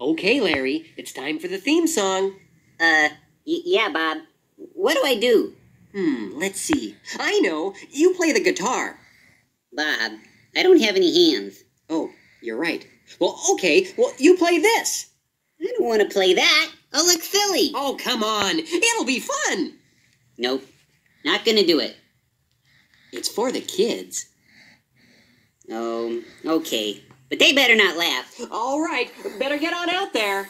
Okay, Larry, it's time for the theme song. Uh, y- yeah, Bob. What do I do? Hmm, let's see. I know. You play the guitar. Bob, I don't have any hands. Oh, you're right. Well, okay. Well, you play this. I don't want to play that. I'll look silly. Oh, come on. It'll be fun. Nope. Not gonna do it. It's for the kids. Oh, okay. But they better not laugh. All right. Better get on out there.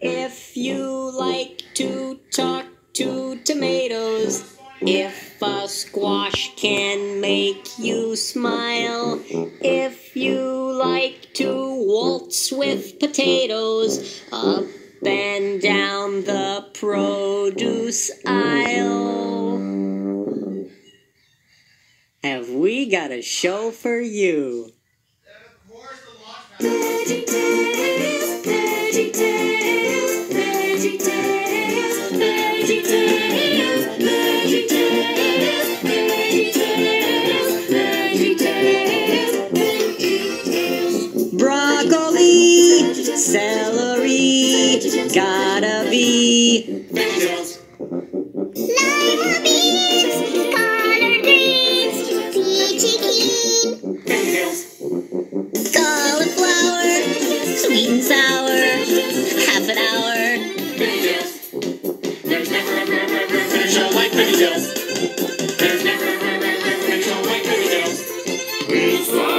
If you like to talk to tomatoes, if a squash can make you smile, if you like to waltz with potatoes, up and down the produce aisle. Have we got a show for you? VeggieTales. Lima beans, collard greens, peachy keen. Cauliflower, sweet and sour, half an hour. There's never a show like There's never a show like VeggieTales.